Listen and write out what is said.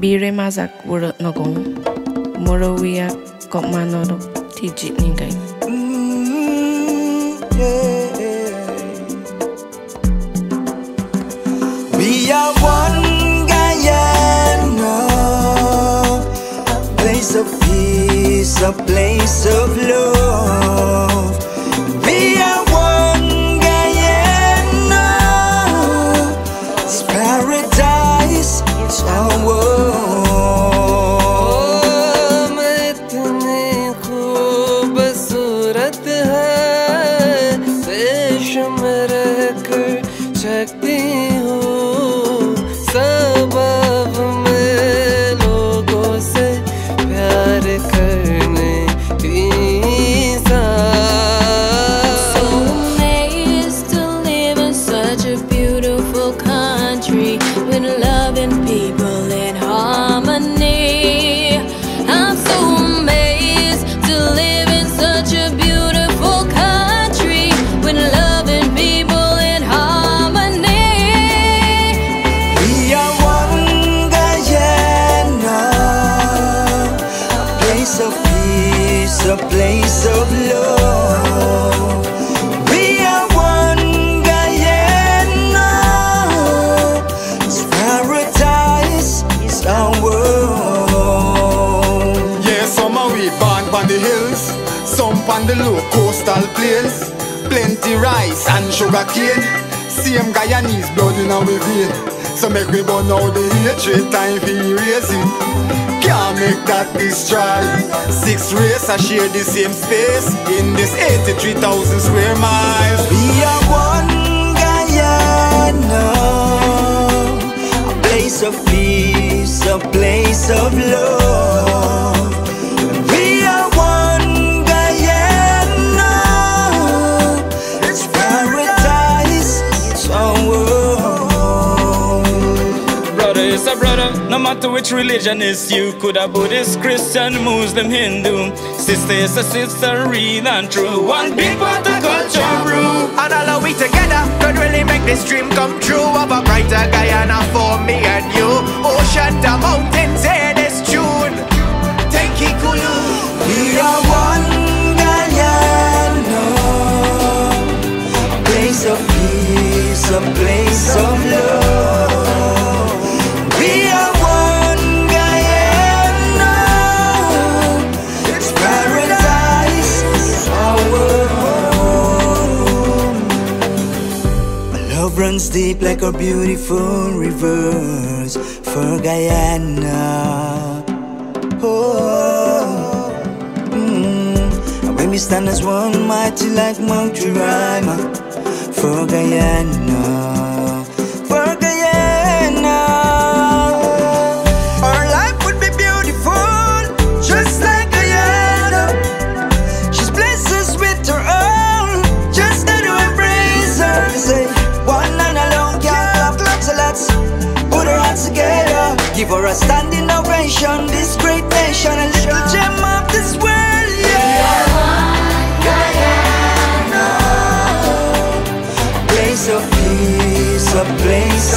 bire mazak wuro nogong moro wia kok manoro tijit ningai yeah. We are one Guyana, a place of peace, a place of love. Some on the low coastal plains. Plenty rice and sugar cane. Same Guyanese blood in our vein. So make we burn out the hatred, time for erase it. Can't make that destroy. Six race I share the same space in this 83,000 square miles. We are Brother is a brother, no matter which religion is you could have Buddhist, Christian, Muslim, Hindu. Sister is a sister, real and true. One big part of culture brew. And all of we together could really make this dream come true Of a brighter Guyana for me runs deep like a beautiful rivers for Guyana. Oh, mm. When we stand as one, mighty like Mount Roraima for Guyana, Give her a standing ovation, this great nation, a little gem of this world, yeah. Place of peace, a place